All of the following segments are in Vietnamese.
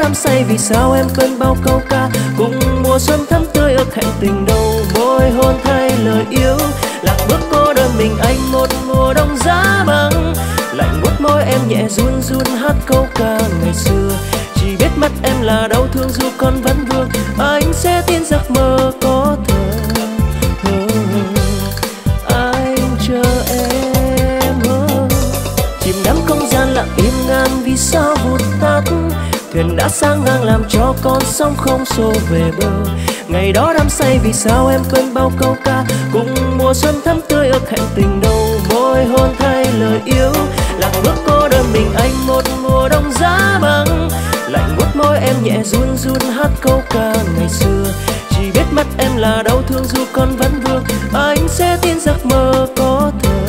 đắm say vì sao em quên bao câu ca? Cùng mùa xuân thắm tươi ước hẹn tình đầu môi hôn thay lời yêu, lạc bước cô đơn mình anh một mùa đông giá băng. Lạnh buốt môi em nhẹ run run hát câu ca ngày xưa. Chỉ biết mắt em là đau thương dù con vẫn vương. Anh sẽ tin giấc mơ có thật im ngàn vì sao vụt tắt thuyền đã sang ngang làm cho con sóng không xô về bờ. Ngày đó đắm say vì sao em quên bao câu ca? Cùng mùa xuân thắm tươi ước hẹn tình đầu, môi hôn thay lời yêu. Lặng bước cô đơn mình anh một mùa đông giá băng lạnh buốt môi em nhẹ run run hát câu ca ngày xưa. Chỉ biết mắt em là đau thương dù con vẫn vương. Anh sẽ tin giấc mơ có thật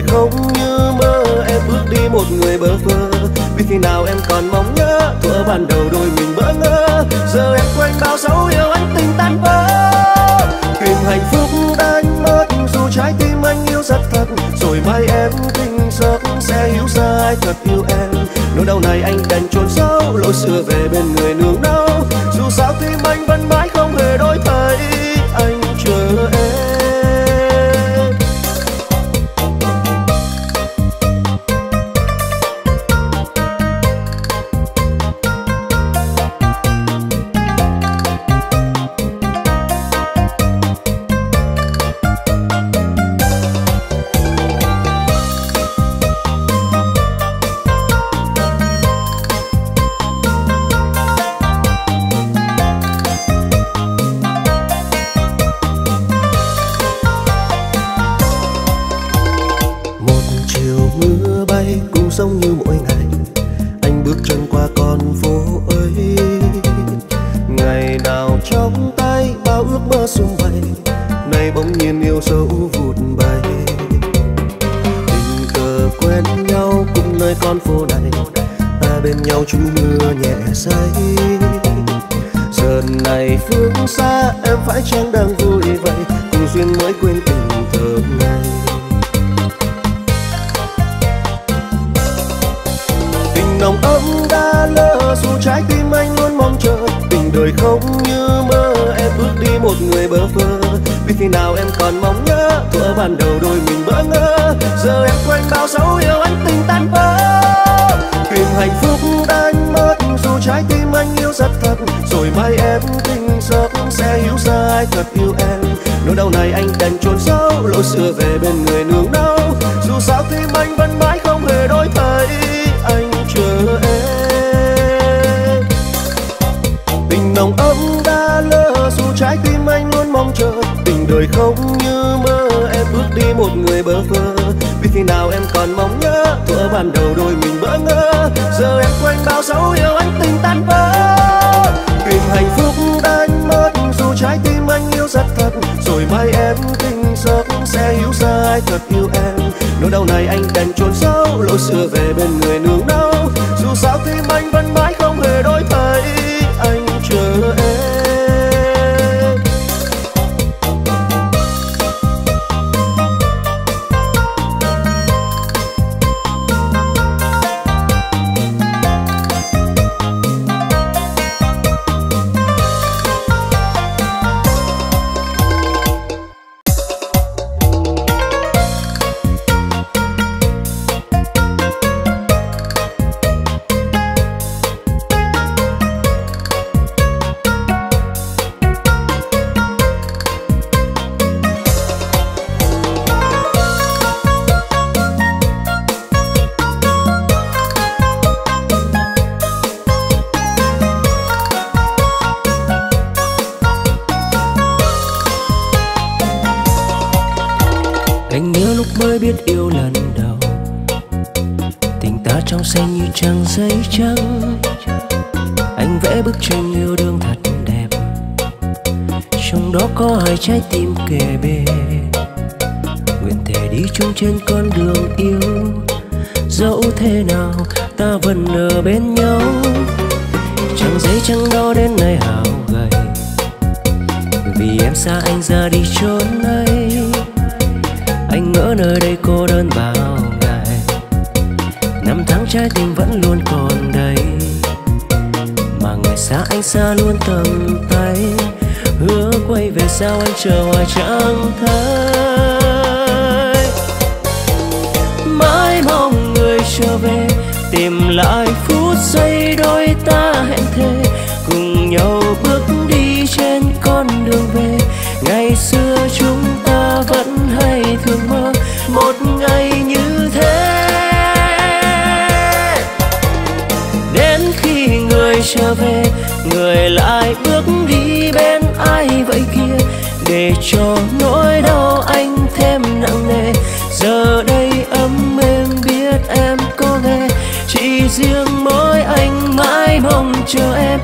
rồi không như mơ, em bước đi một người bơ vơ. Biết khi nào em còn mong nhớ, thuở ban đầu đôi mình bỡ ngỡ. Giờ em quên bao dấu yêu anh tình tan vỡ. Tìm hạnh phúc anh mất, dù trái tim anh yêu rất thật. Rồi mai em kinh giấc sẽ hiểu ra ai thật yêu em. Nỗi đau này anh đành chôn sâu lỗi xưa về bên người nương đau dù sao tim anh vẫn mãi không hề đổi thay mới biết yêu lần đầu. Tình ta trong xanh như trang giấy trắng. Anh vẽ bức tranh yêu đương thật đẹp. Trong đó có hai trái tim kề bên nguyện thể đi chung trên con đường yêu. Dẫu thế nào, ta vẫn ở bên nhau. Trang giấy trắng đó đến nay hào gầy. Vì em xa anh ra đi chốn ấy ngỡ nơi đây cô đơn bao ngày. Năm tháng trái tim vẫn luôn còn đây mà người xa anh xa luôn tầm tay. Hứa quay về sao anh chờ hoài chẳng thấy. Mãi mong người trở về tìm lại về. Người lại bước đi bên ai vậy kia? Để cho nỗi đau anh thêm nặng nề. Giờ đây ấm êm biết em có nghe. Chỉ riêng mỗi anh mãi mong chờ em.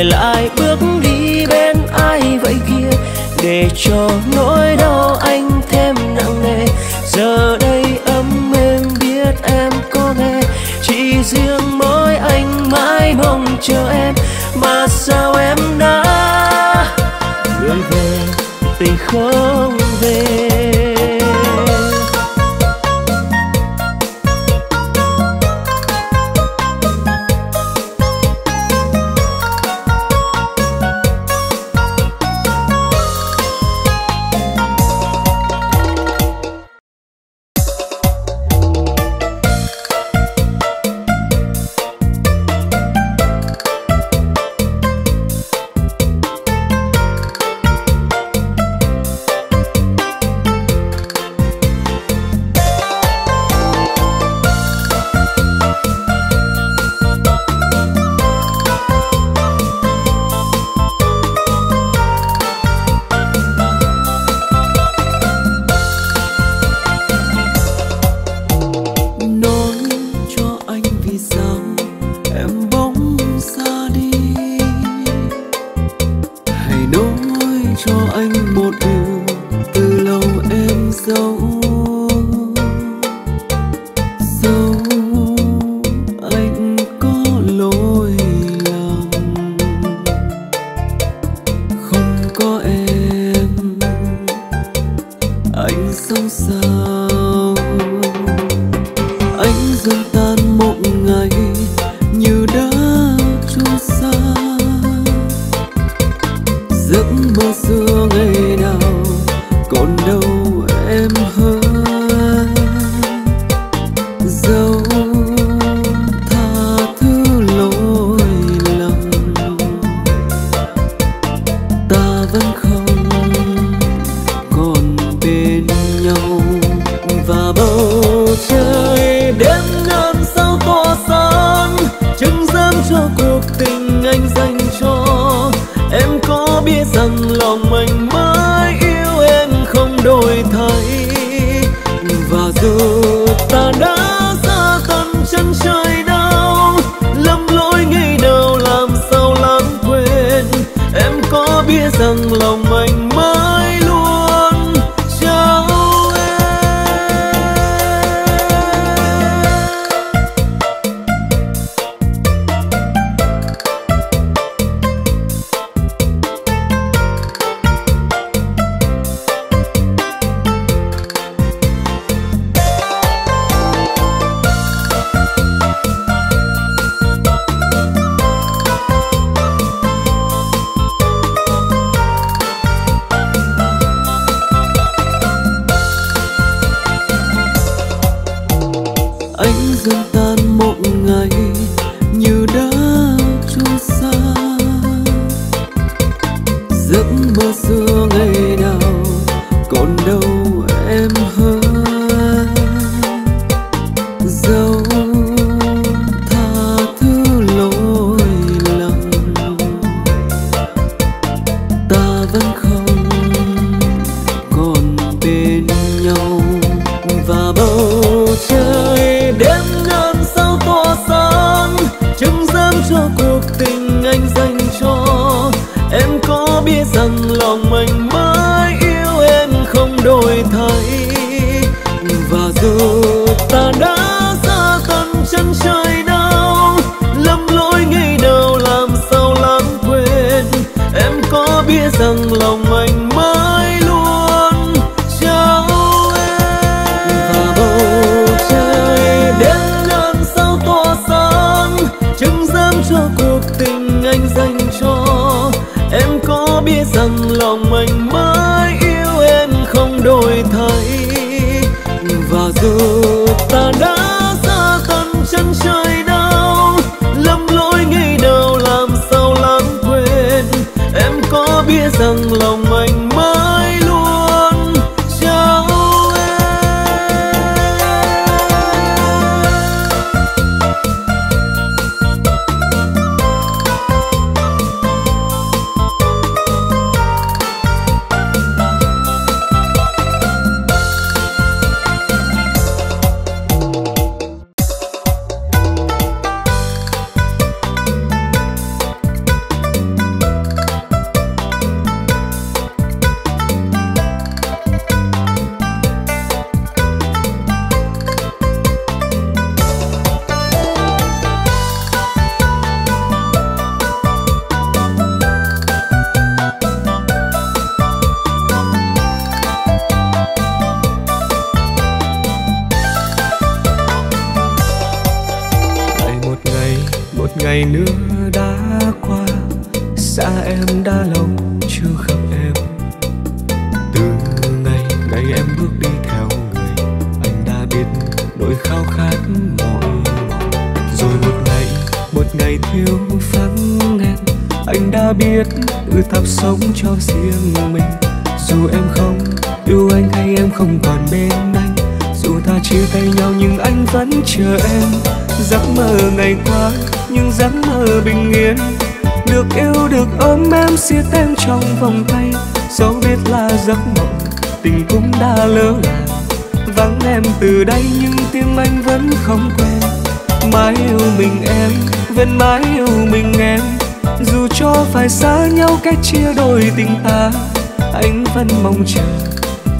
Để lại bước đi bên ai vậy kia? Để cho nỗi đau anh thêm nặng nề. Giờ đây ấm êm biết em có nghe. Chỉ riêng mỗi anh mãi mong chờ em. Mà sao em đã người về, tình không về? Anh đã biết tự thắp sống cho riêng mình. Dù em không yêu anh hay em không còn bên anh, dù ta chia tay nhau nhưng anh vẫn chờ em. Giấc mơ ngày qua nhưng giấc mơ bình yên. Được yêu, được ôm em siết em trong vòng tay. Dẫu biết là giấc mộng, tình cũng đã lỡ làng vắng em từ đây nhưng tim anh vẫn không quên mãi yêu mình em, vẫn mãi yêu mình em dù cho phải xa nhau cách chia đôi tình ta. Anh vẫn mong chờ,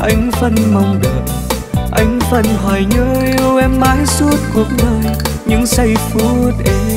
anh vẫn mong đợi, anh vẫn hoài nhớ yêu em mãi suốt cuộc đời. Những giây phút êm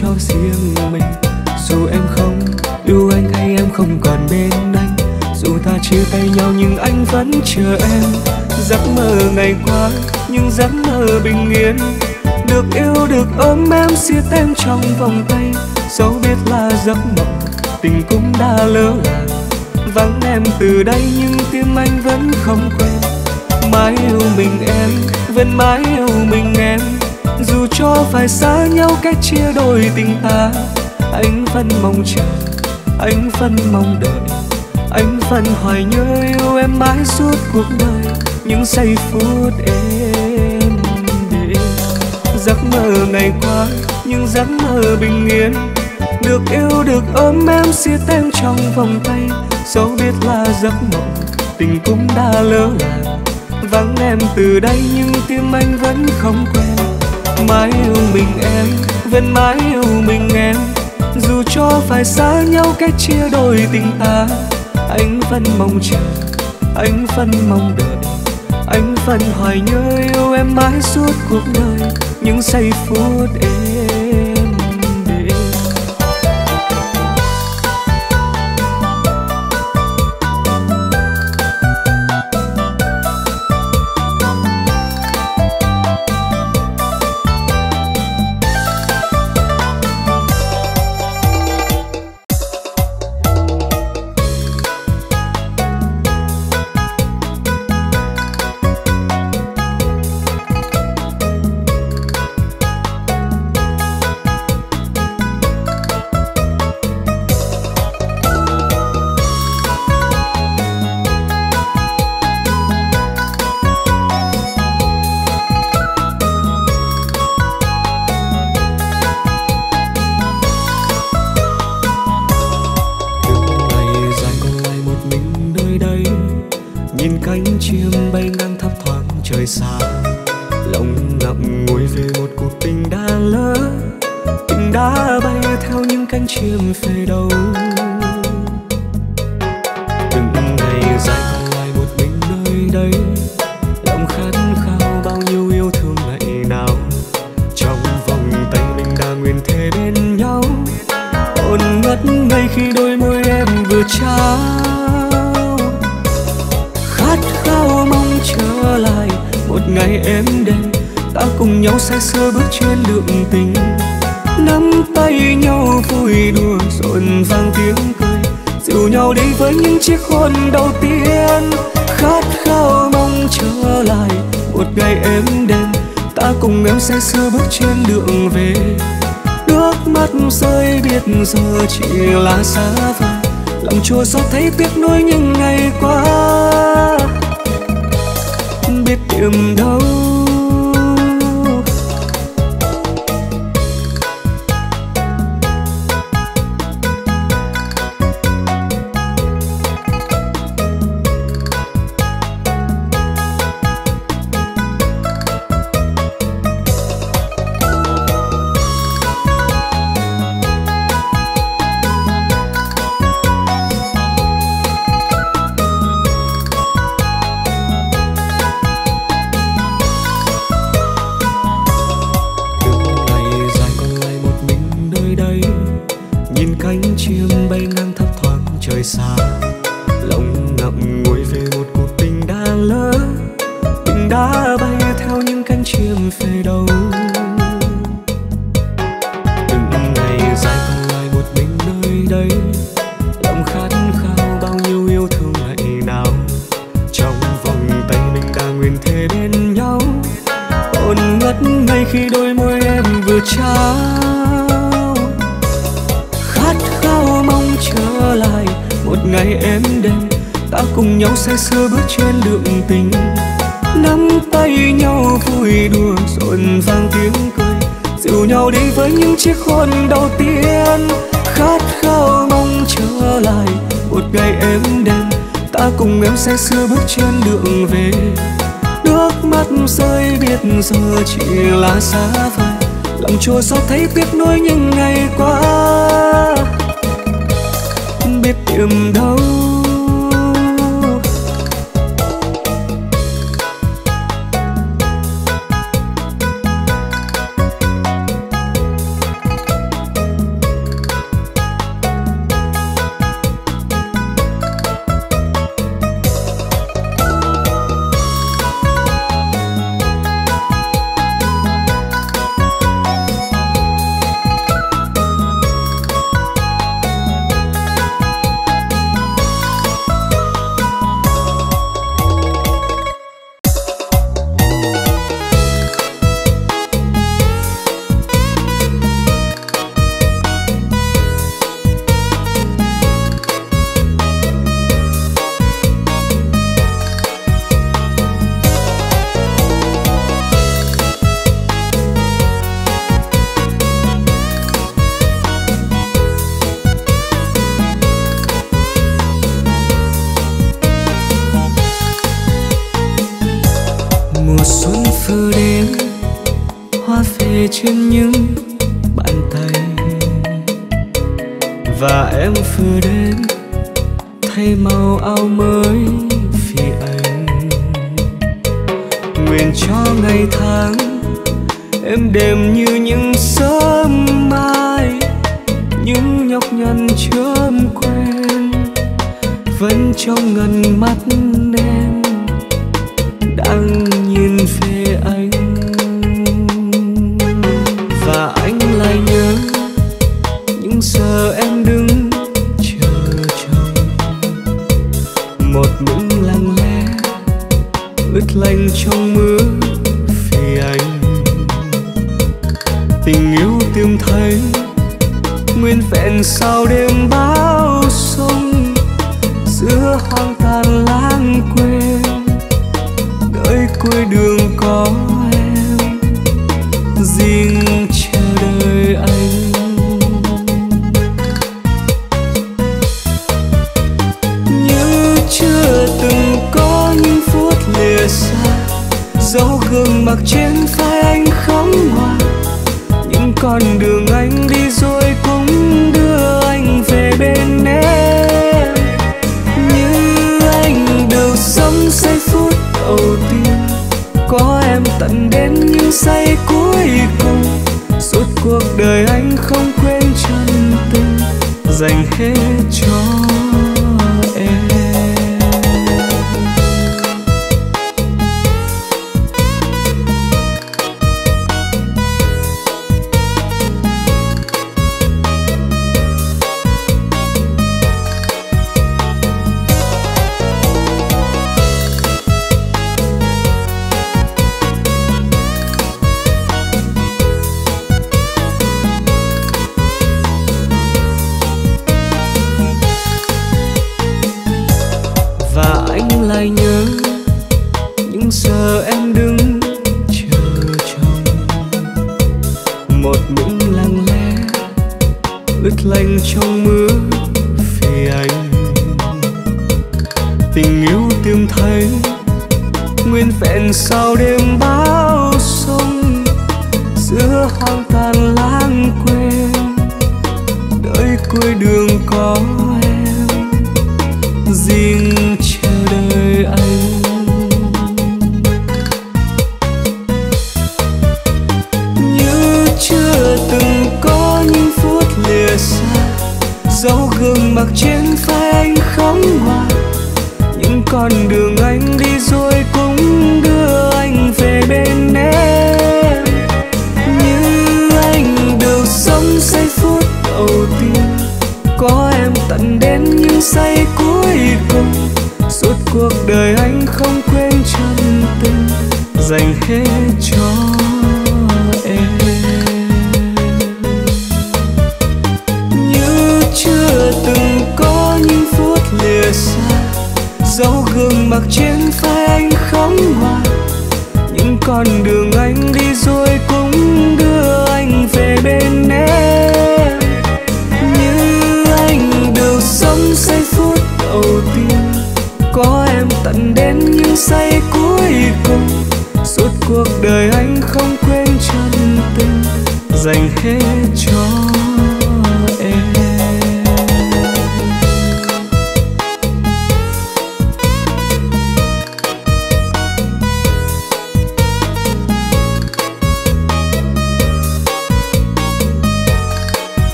cho riêng mình. Dù em không yêu anh hay em không còn bên anh, dù ta chia tay nhau nhưng anh vẫn chờ em. Giấc mơ ngày qua nhưng giấc mơ bình yên. Được yêu, được ôm em siết em trong vòng tay. Dẫu biết là giấc mộng, tình cũng đã lỡ làng. Vắng em từ đây nhưng tim anh vẫn không quên. Mãi yêu mình em, vẫn mãi yêu mình em dù cho phải xa nhau cách chia đôi tình ta, anh vẫn mong chờ, anh vẫn mong đợi, anh vẫn hoài nhớ yêu em mãi suốt cuộc đời, những giây phút em đêm giấc mơ ngày qua nhưng giấc mơ bình yên, được yêu, được ôm em siết em trong vòng tay. Dẫu biết là giấc mộng, tình cũng đã lỡ làng, vắng em từ đây nhưng tim anh vẫn không quên mãi yêu mình em, vẫn mãi yêu mình em. Dù cho phải xa nhau cách chia đôi tình ta, anh vẫn mong chờ, anh vẫn mong đợi. Anh vẫn hoài nhớ yêu em mãi suốt cuộc đời, những giây phút em thấy tiếc nuối nhưng sao thấy tiếc nuối những ngày qua? Biết tìm đâu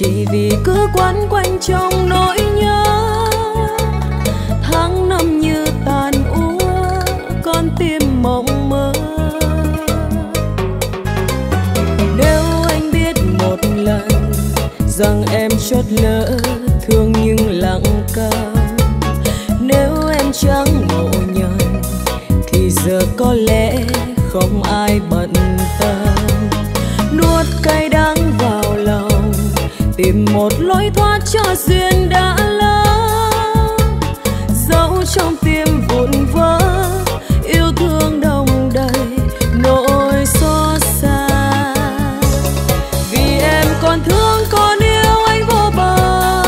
chỉ vì cứ quấn quanh trong nỗi nhớ. Tháng năm như tàn úa, con tim mộng mơ. Nếu anh biết một lần rằng em chót lỡ cho duyên đã lỡ dẫu trong tim vụn vỡ, yêu thương đồng đầy, nỗi xót xa. Vì em còn thương, còn yêu anh vô bờ.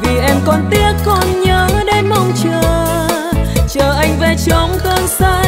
Vì em còn tiếc, còn nhớ đến mong chờ. Chờ anh về trong cơn say.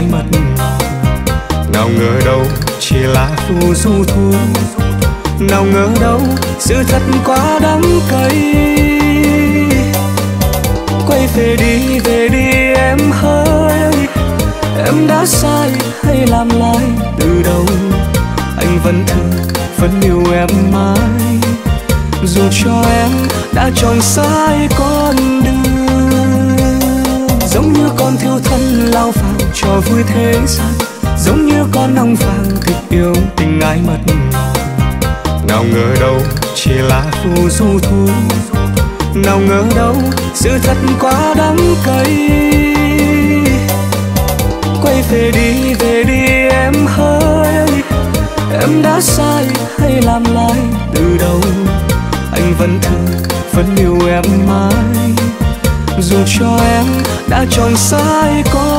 Tình mất nào ngờ đâu, chỉ là phù du thu. Nào ngờ đâu, sự thật quá đắng cay. Quay về đi về đi em hỡi em đã sai hay làm lại từ đầu? Anh vẫn thương, vẫn yêu em mãi. Dù cho em đã chọn sai con đường con thiêu thân lao vào cho vui thế gian. Giống như con ong vàng thực yêu tình ai ngọt. nào ngờ đâu chỉ là phù du thu. Nào ngờ đâu sự thật quá đắng cay. Quay về đi về đi em hỡi em đã sai hay làm lại từ đầu. Anh vẫn thương, vẫn yêu em mãi. Dù cho em đã chọn sai con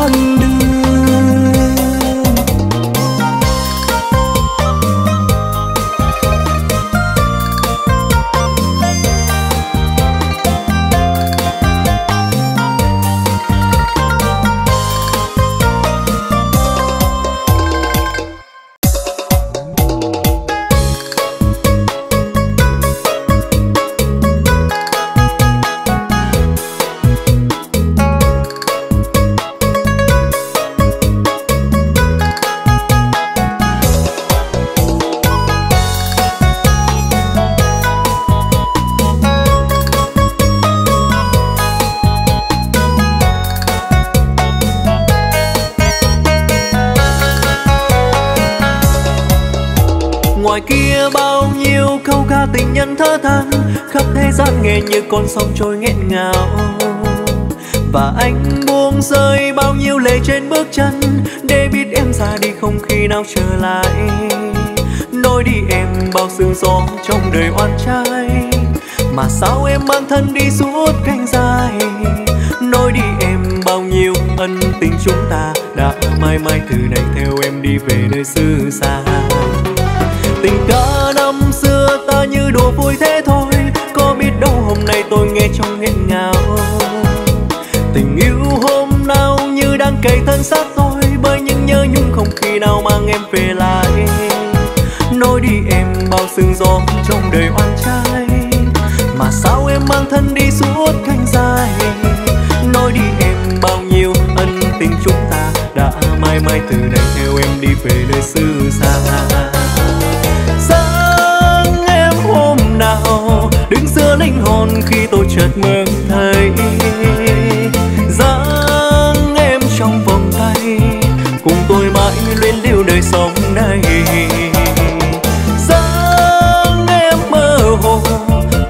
con sông trôi nghẹn ngào. Và anh buông rơi bao nhiêu lệ trên bước chân, để biết em ra đi không khi nào trở lại. Nói đi em bao sương gió trong đời oan trai, mà sao em mang thân đi suốt canh dài? Nói đi em bao nhiêu ân tình chúng ta đã mãi mãi từ nay theo em đi về nơi xứ xa. Tình ca năm xưa ta như đùa vui thế thôi nghẹn ngào. Tình yêu hôm nào như đang cày thân xác tôi, bởi những nhớ nhung không khi nào mang em về lại. Nói đi em bao sương gió trong đời oan trai, mà sao em mang thân đi suốt cánh dài? Nói đi em bao nhiêu ân tình chúng ta đã mãi mãi từ đây theo em đi về nơi xứ xa. Khi tôi chợt mơ thấy dáng em trong vòng tay. Cùng tôi mãi luyến lưu đời sống này. Dáng em mơ hồ,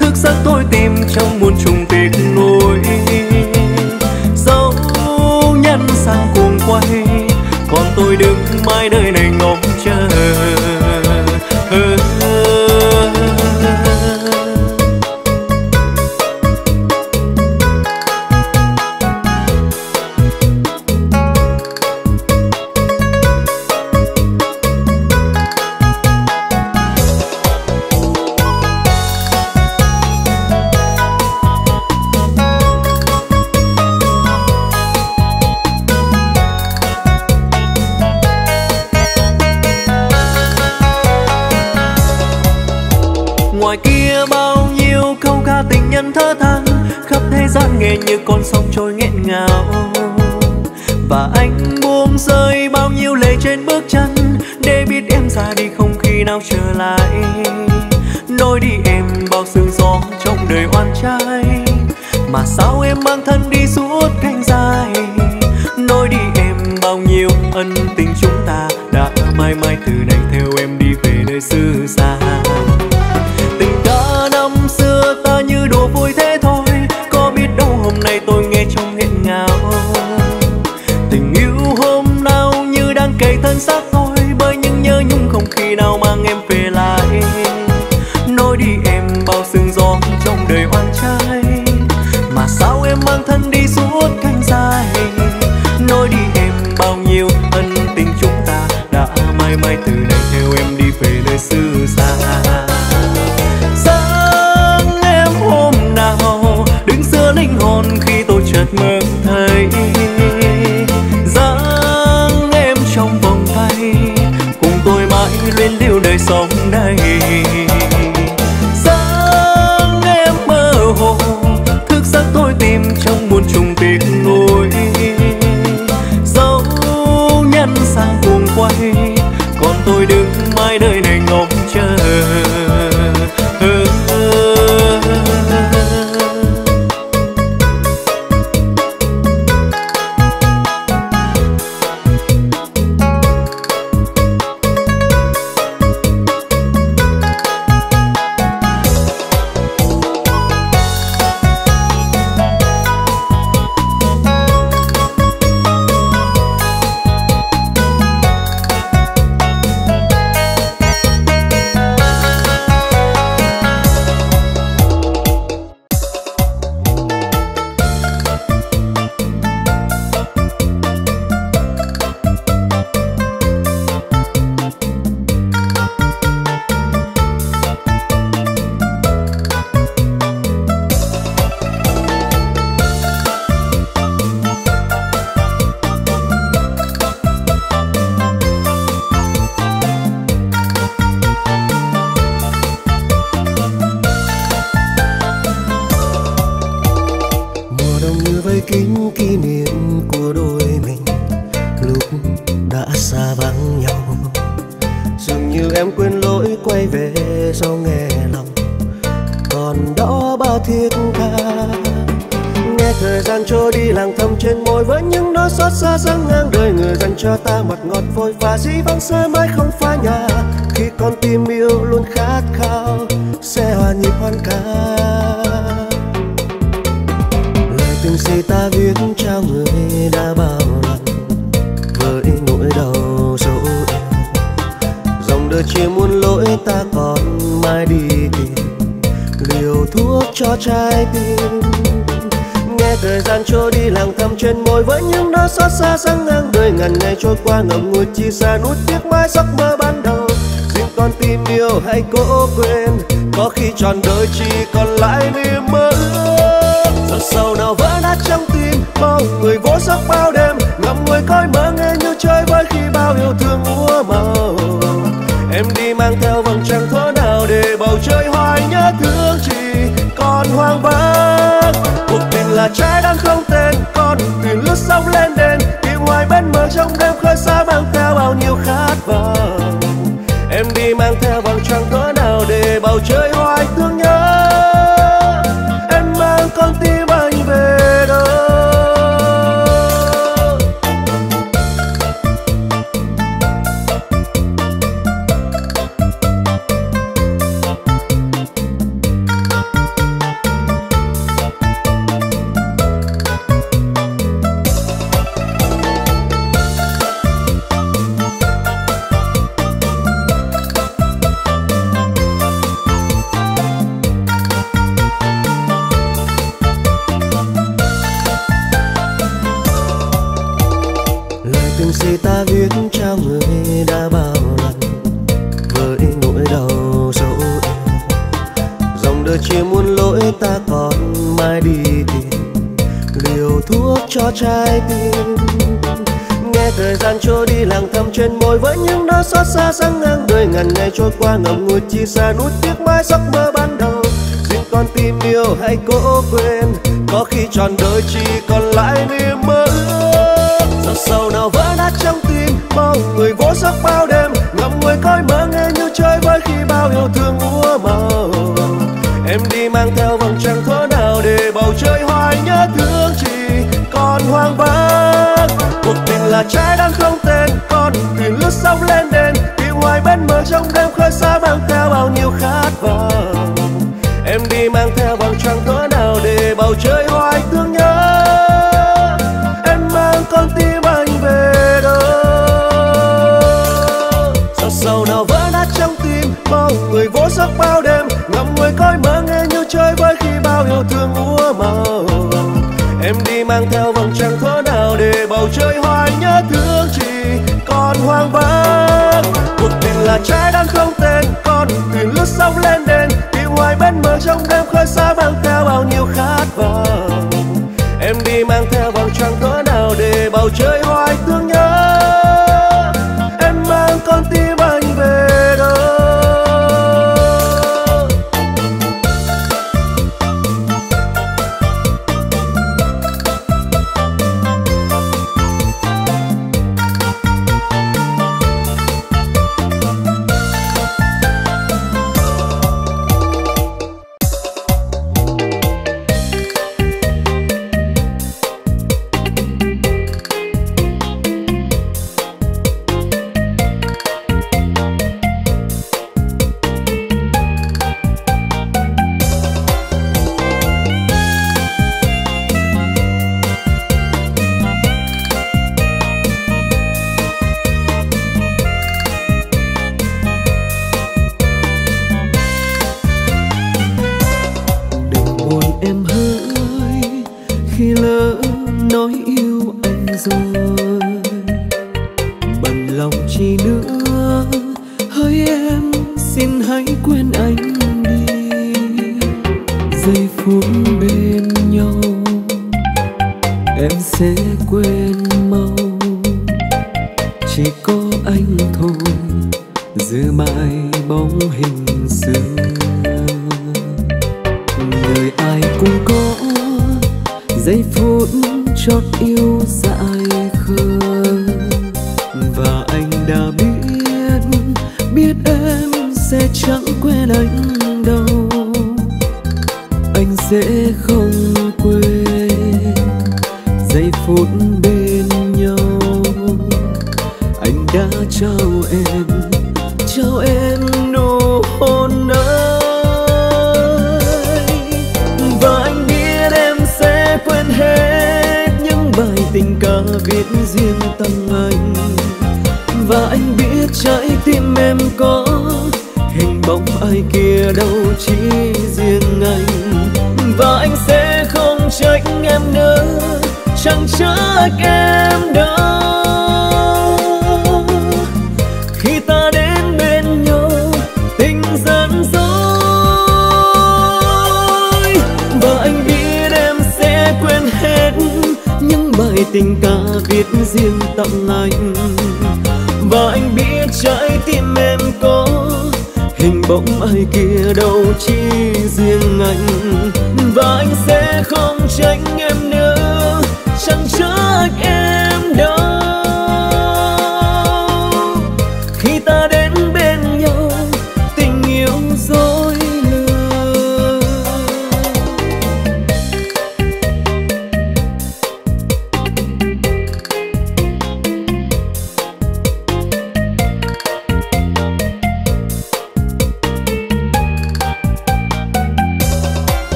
thức giấc tôi tìm trong muôn trùng tiếc nuối. Dấu nhân sang cuồng quay, còn tôi đứng mãi đời này. Nàng thầm trên môi với những nỗi xót xa dâng ngang đời người dành cho ta. Mặt ngọt vội và dĩ vắng xa mãi không phá nhà. Khi con tim yêu luôn khát khao, sẽ hòa nhịp hoan ca lời tình si ta viết trao người đã bao lần với nỗi đau dấu dòng đời chia muôn lỗi ta còn mãi đi tìm, liều thuốc cho trái tim gian trôi đi lặng thầm trên môi với những nỗi xót xa sang ngang đời ngàn ngày trôi qua ngậm ngùi chi xa nuốt tiếc mãi giấc mơ ban đầu. Riêng con tim yêu hãy cố quên, có khi trọn đời chỉ còn lại niềm mơ ước. Giọt sầu nào vỡ nát trong tim, bao người vô giấc bao đêm, ngậm ngùi coi mơ nghe như chơi với khi bao yêu thương. Là trái đang không tên. Con thuyền lướt sóng lên đền tìm hoài bên bờ trong đêm khơi xa mang theo bao nhiêu khát vọng. Em đi mang theo vầng trăng cỡ nào để bầu trời trọn sầu nào vỡ nát trong tim? Bao người vô giấc bao đêm, ngậm ngùi coi mơ nghe như chơi với khi bao yêu thương úa màu. Em đi mang theo vầng trăng thuở nào để bầu trời hoài nhớ thương chỉ còn hoang vắng. Cuộc tình là trái đang không tên, con thuyền lướt sóng lên đền. Tìm hoài bên mơ trong đêm khơi xa mang theo bao nhiêu khát vọng. Em đi mang theo vòng trăng cỡ nào để bầu trời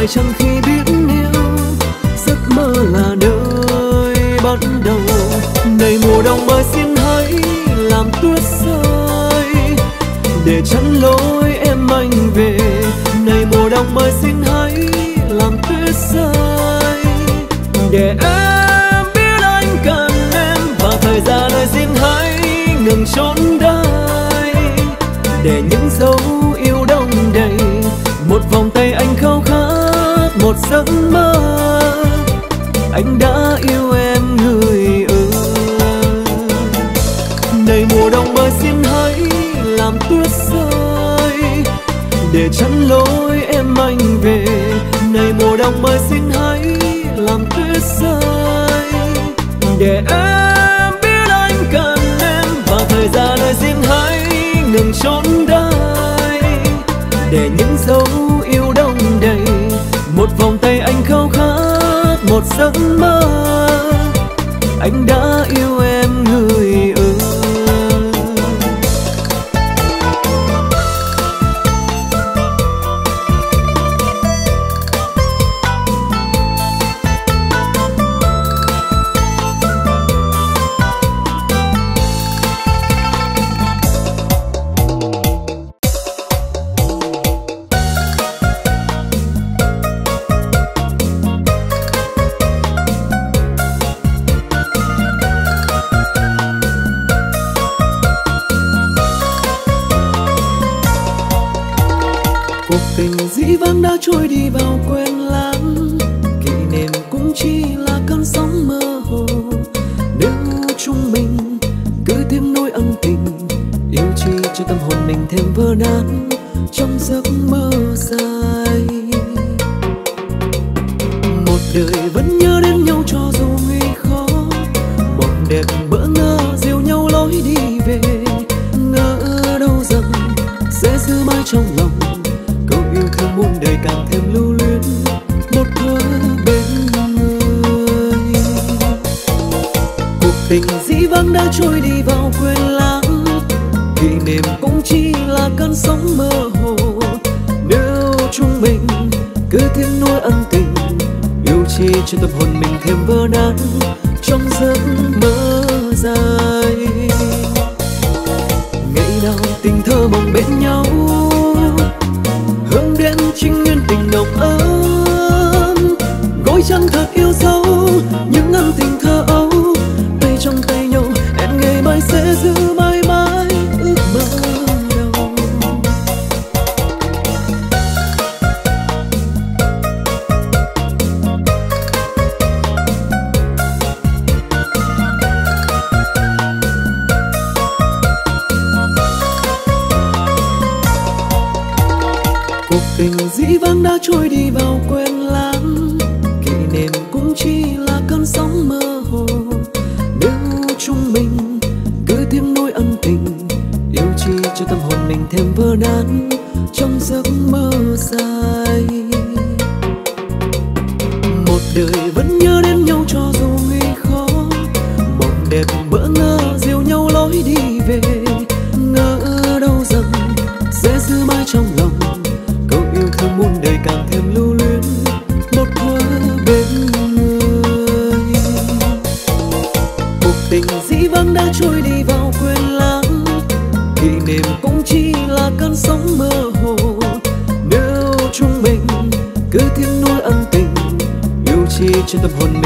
phải chăng khi biết yêu giấc mơ là nơi bắt đầu. Này mùa đông ơi xin hãy làm tuyết rơi, để chắn lối một giấc mơ. Anh đã yêu em một giấc mơ. Anh đã yêu em cuộc tình dĩ vãng đã trôi đi vào quên lãng kỷ niệm cũng chỉ là cơn sóng mơ hồ. Nếu chúng mình cứ thêm nỗi ân tình, yêu chi cho tâm hồn mình thêm vỡ nát trong giấc mơ dài. বাঁচত ভন্য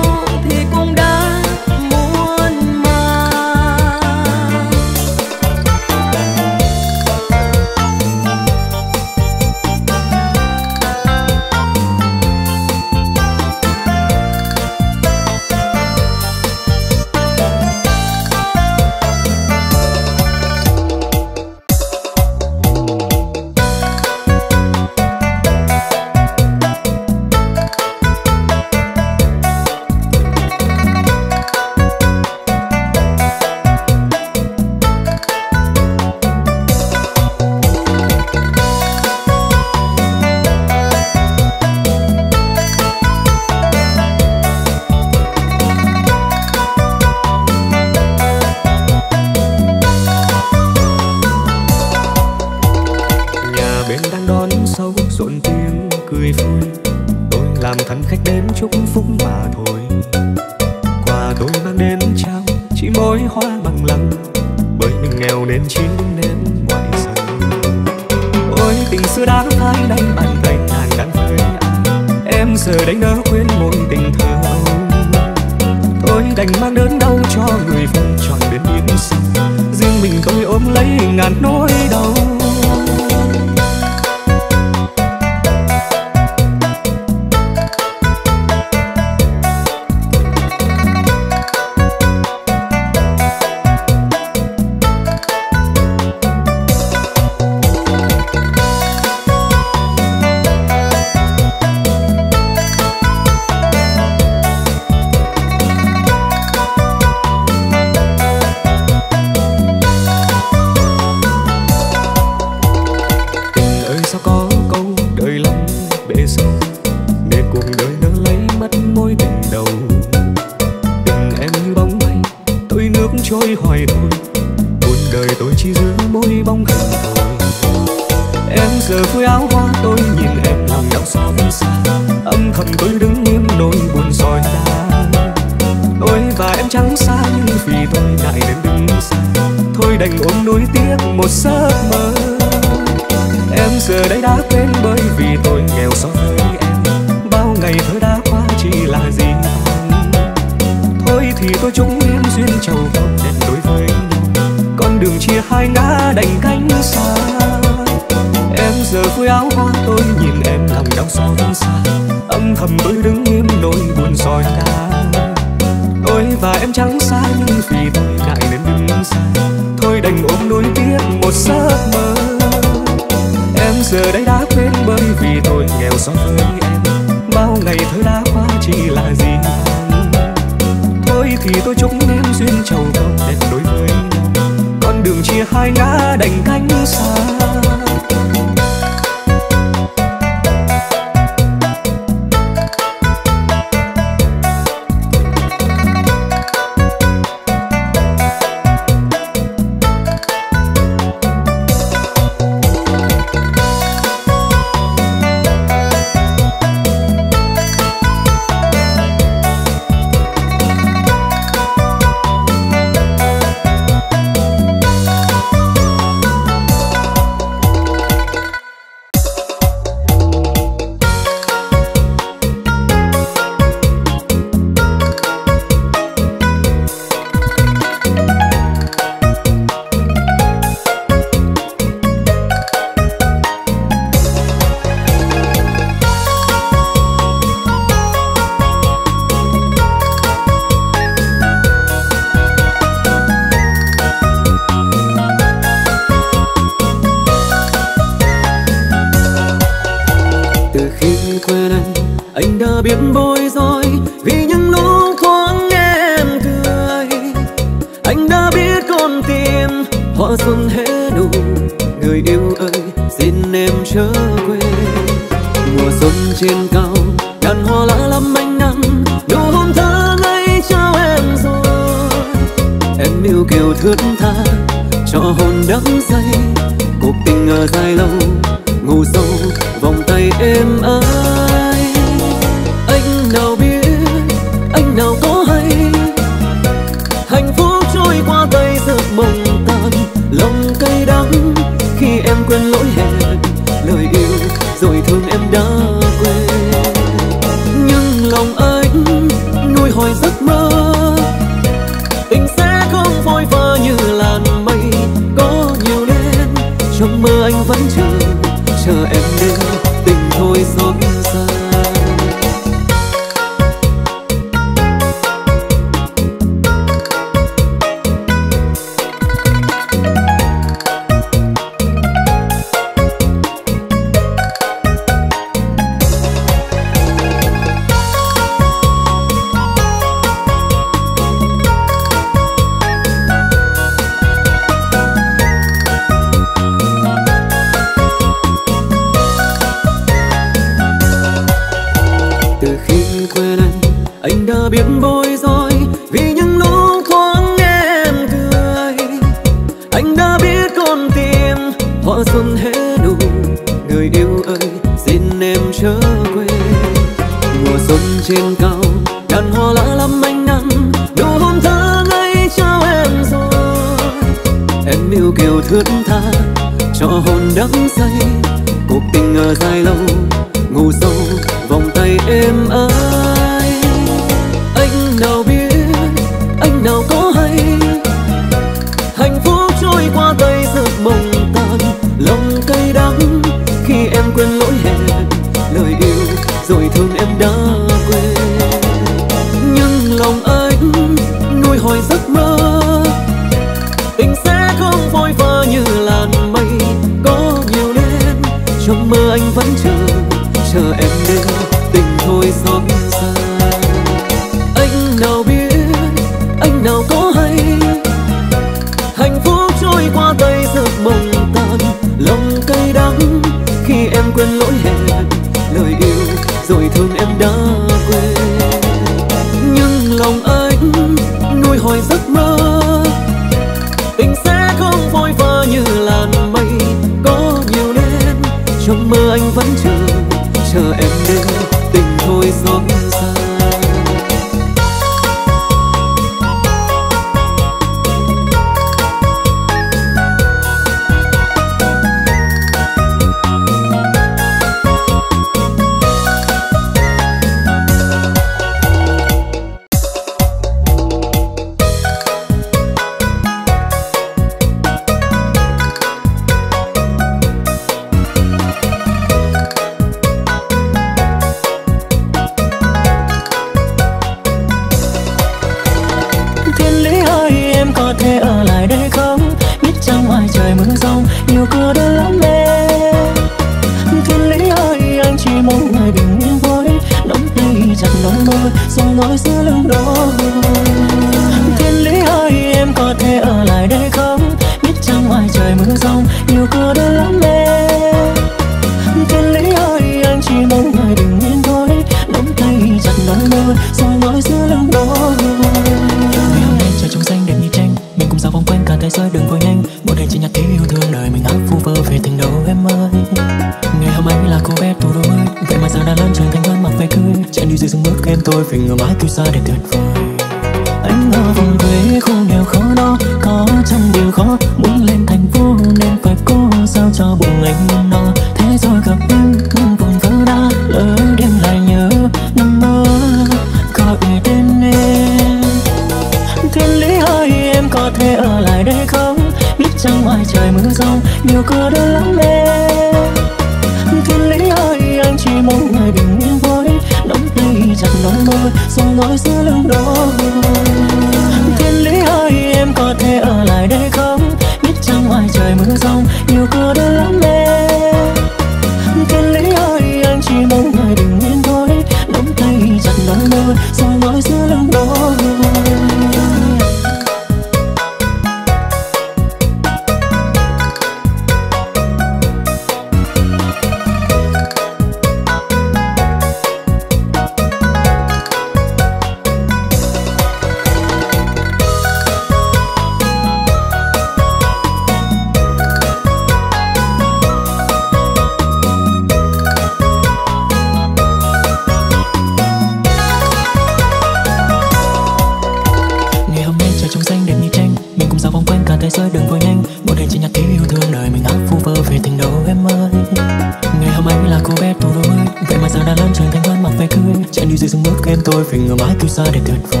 tôi phải ngờ mãi tôi xa để tuyệt vời.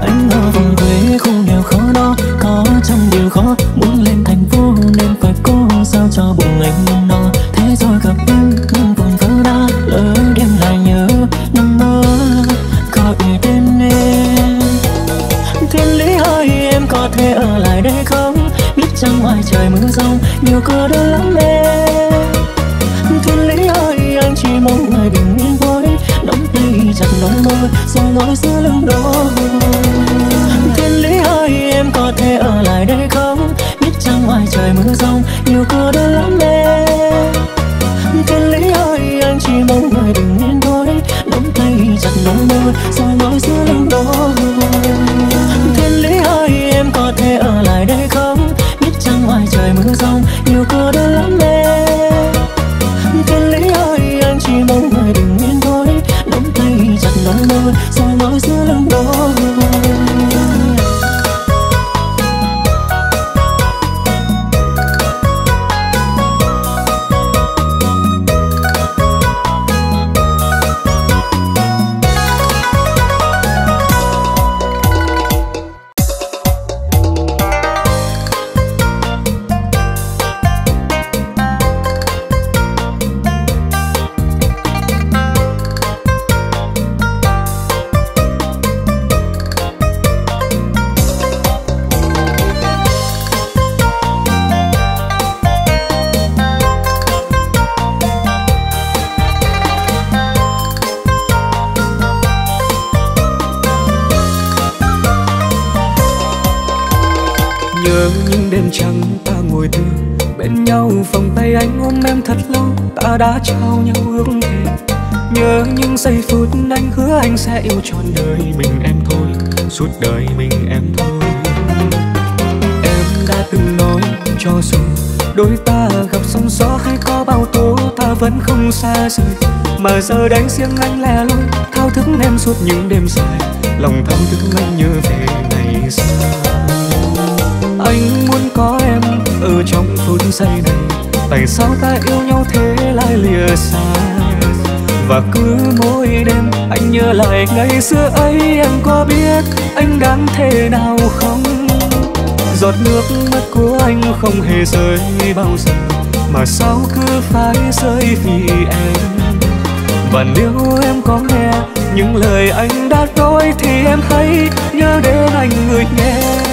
Anh ở vùng quê không nghèo khó đó, có trăm điều khó. Muốn lên thành phố, nên phải cố sao cho bụng anh no. Thế rồi gặp em nhưng vùng vỡ đã lỡ đêm lại nhớ. Nằm mơ gọi tên em. Thiên lý ơi, em có thể ở lại đây không? Biết chẳng ngoài trời mưa rông, nhiều cơ đơn lắm. Rồi giữa lưng đôi. Thiên lý ơi, em có thể ở lại đây không? Biết chẳng ngoài trời mưa rông, nhiều cô đơn lắm em. Đời mình em thôi. Em đã từng nói cho dù đôi ta gặp sóng gió hay có bao tố, ta vẫn không xa rời. Mà giờ đánh riêng anh lẻ loi, thao thức em suốt những đêm dài. Lòng thao thức anh nhớ về ngày xưa. Anh muốn có em ở trong phút giây này. Tại sao ta yêu nhau thế lại lìa xa? Và cứ mỗi đêm anh nhớ lại ngày xưa ấy, em có biết anh đáng thế nào không? Giọt nước mắt của anh không hề rơi bao giờ, mà sao cứ phải rơi vì em? Và nếu em có nghe những lời anh đã nói thì em hãy nhớ đến anh người nghe.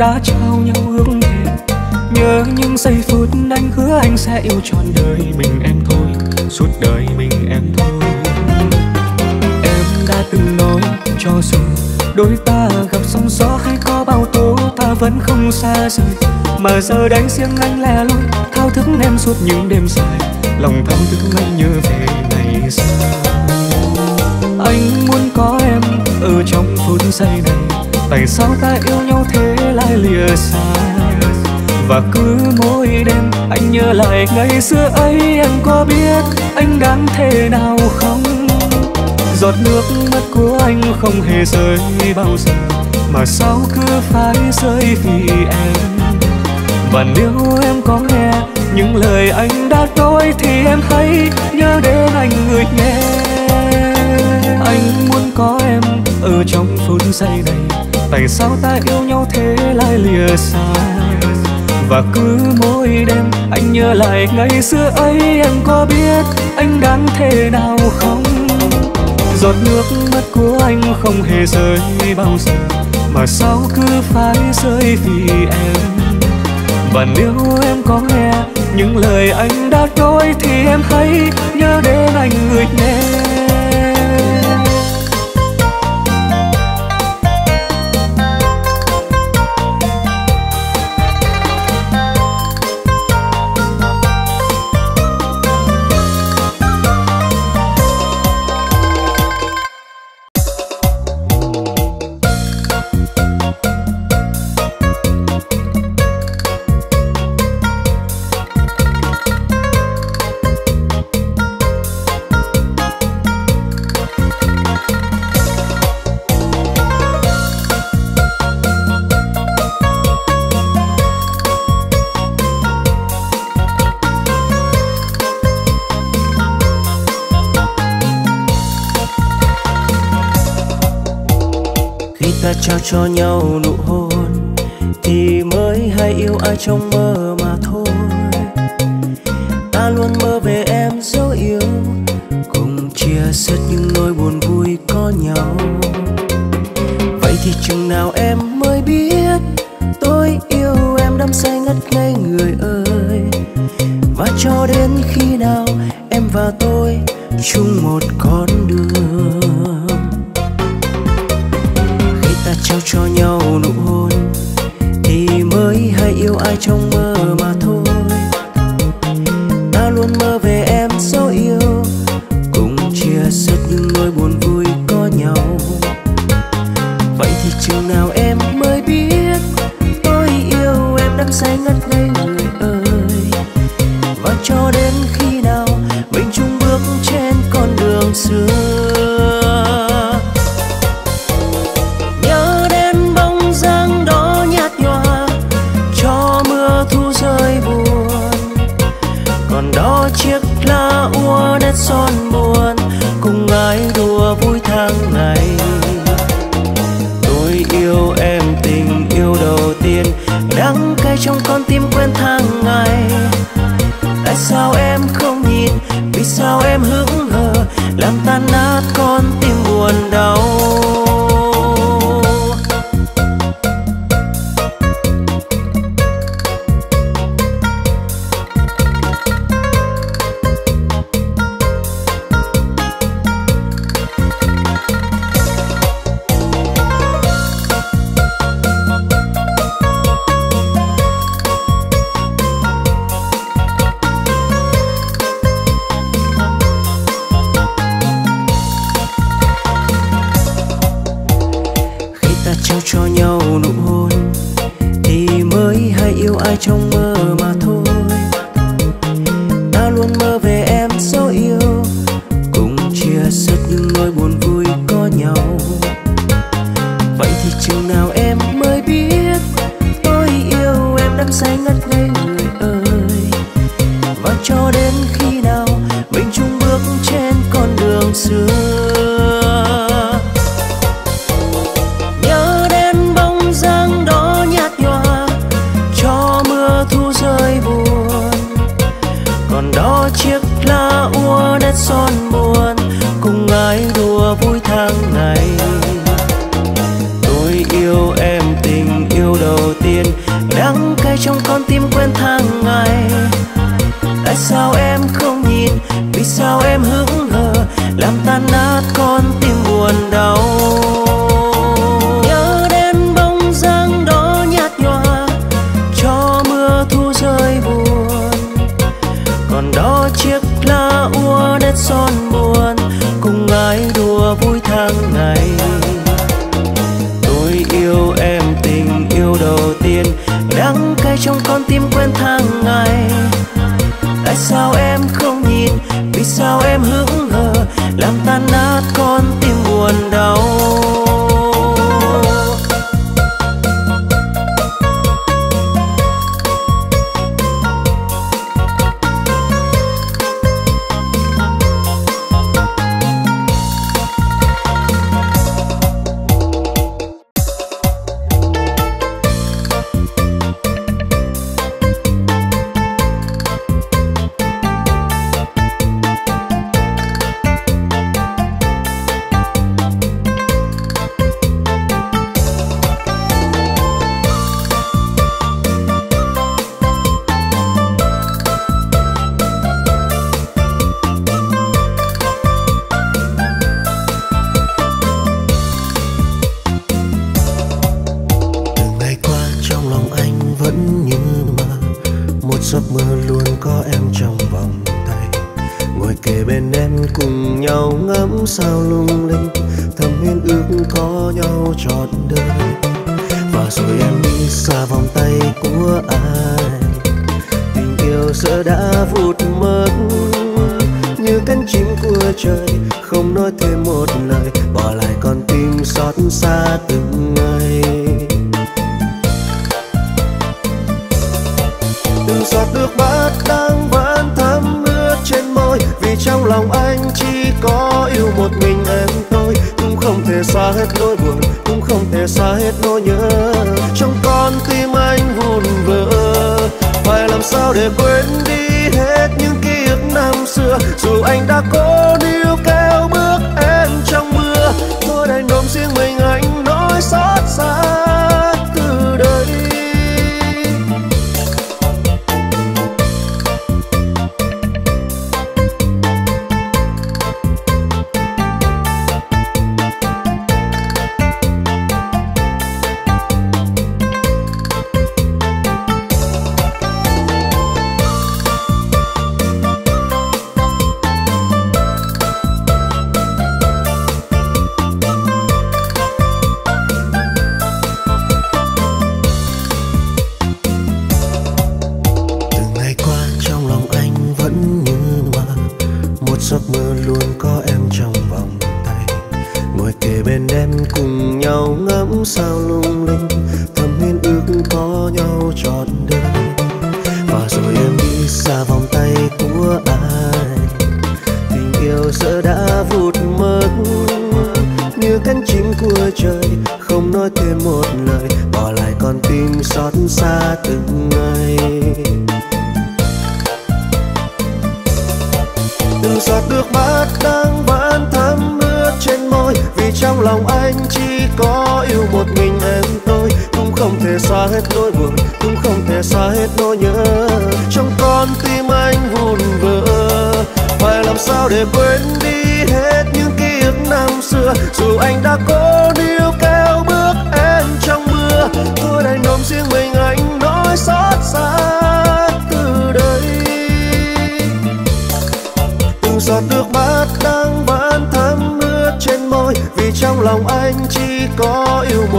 Đã trao nhau ước thề nhớ những giây phút anh hứa anh sẽ yêu trọn đời mình em thôi, suốt đời mình em thôi. Em đã từng nói cho dù đôi ta gặp sóng gió hay có bao tố, ta vẫn không xa rời. Mà giờ đánh riêng anh lẻ loi, thao thức em suốt những đêm dài. Lòng thao thức anh nhớ về ngày xưa. Anh muốn có em ở trong phút giây này. Tại sao ta yêu nhau thế? Lại lìa xa. Và cứ mỗi đêm anh nhớ lại ngày xưa ấy, em có biết anh đáng thế nào không? Giọt nước mắt của anh không hề rơi bao giờ, mà sao cứ phải rơi vì em? Và nếu em có nghe những lời anh đã nói thì em hãy nhớ đến anh người nghe. Anh muốn có em ở trong phút giây này tại sao ta yêu nhau thế lại lìa xa? Và cứ mỗi đêm anh nhớ lại ngày xưa ấy, em có biết anh đáng thế nào không? Giọt nước mắt của anh không hề rơi bao giờ, mà sao cứ phải rơi vì em? Và nếu em có nghe những lời anh đã nói thì em hãy nhớ đến anh người nhé em say ngất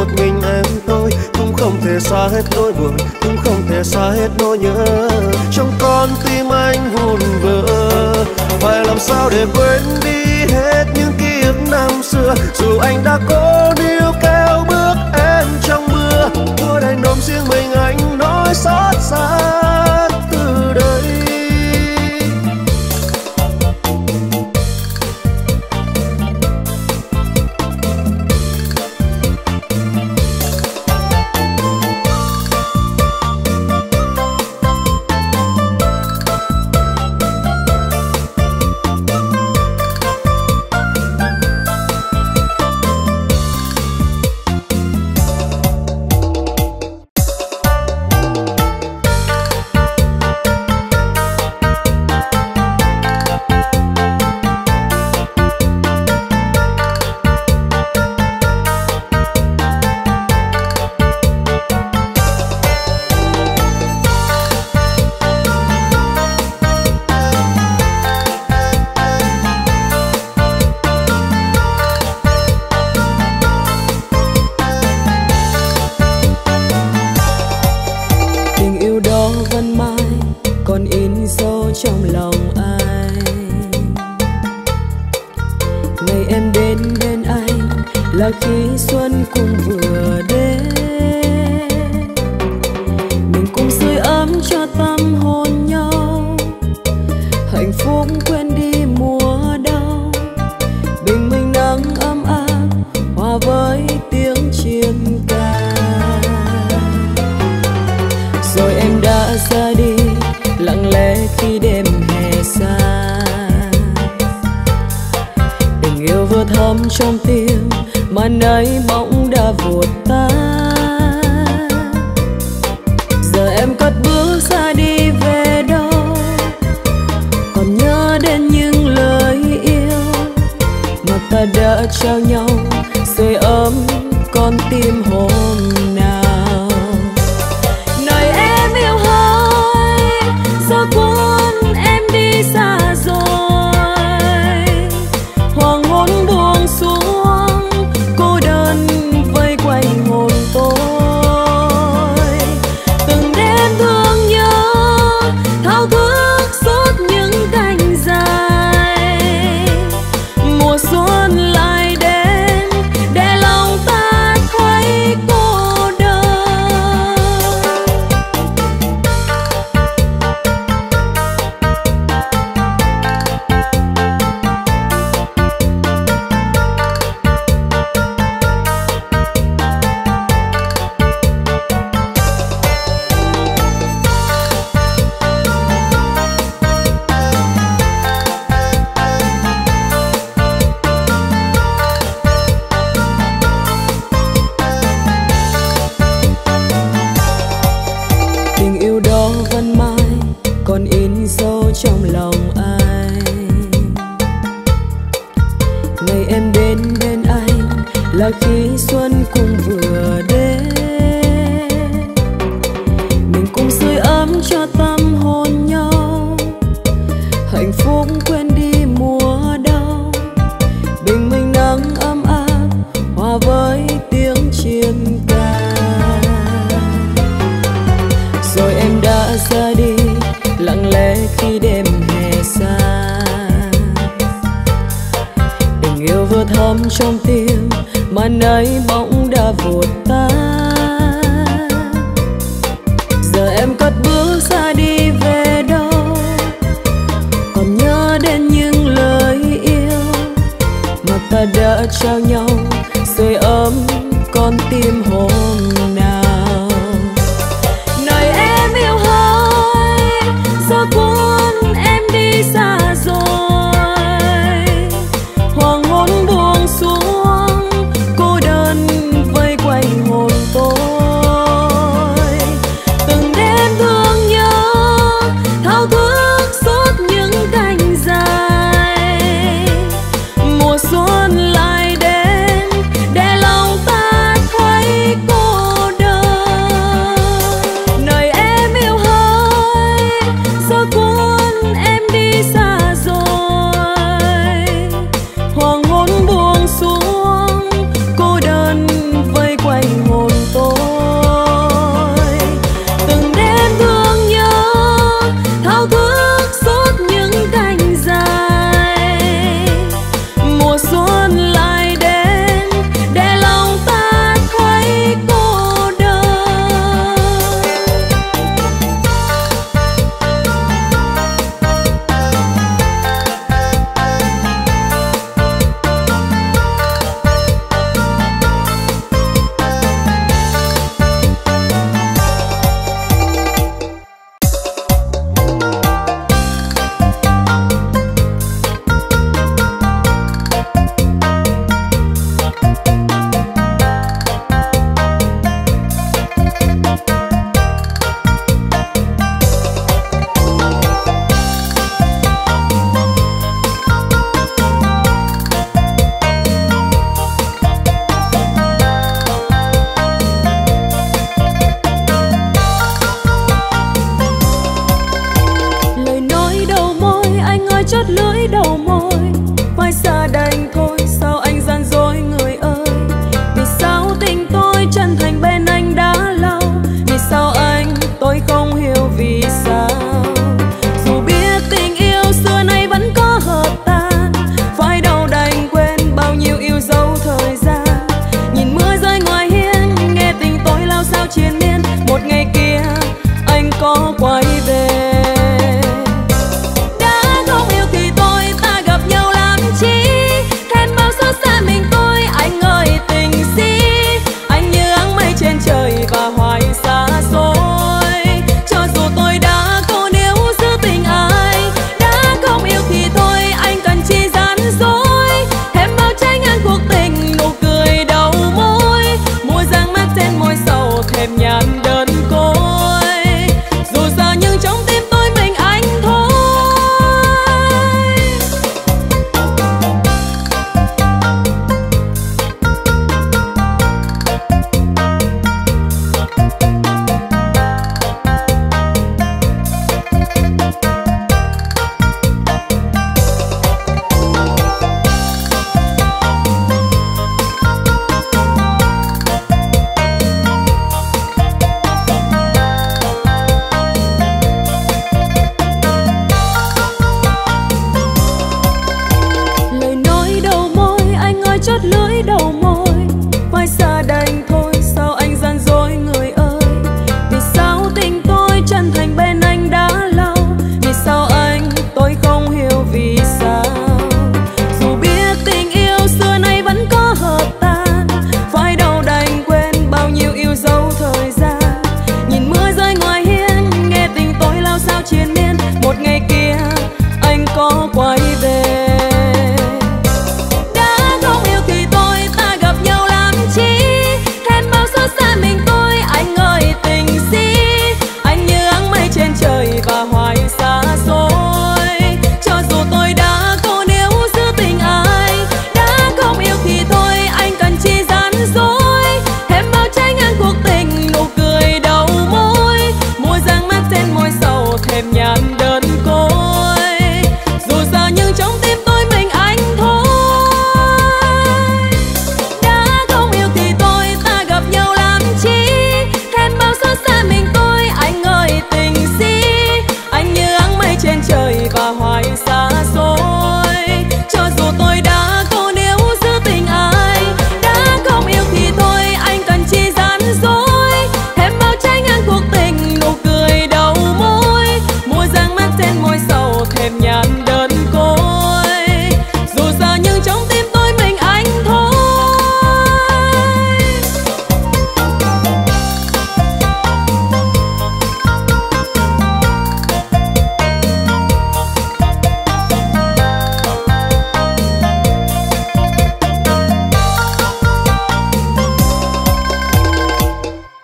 một mình em thôi. Cũng không thể xa hết nỗi buồn, cũng không thể xa hết nỗi nhớ. Trong con tim anh hồn vỡ phải làm sao để quên đi hết những ký ức năm xưa? Dù anh đã cố níu kéo bước em trong mưa mưa đầy nôm riêng mình anh nói sao